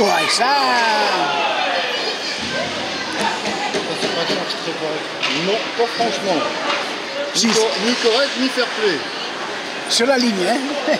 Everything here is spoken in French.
Ouais, ça. Non, pas franchement. Ni, ni correct, ni fair play. Sur la ligne, hein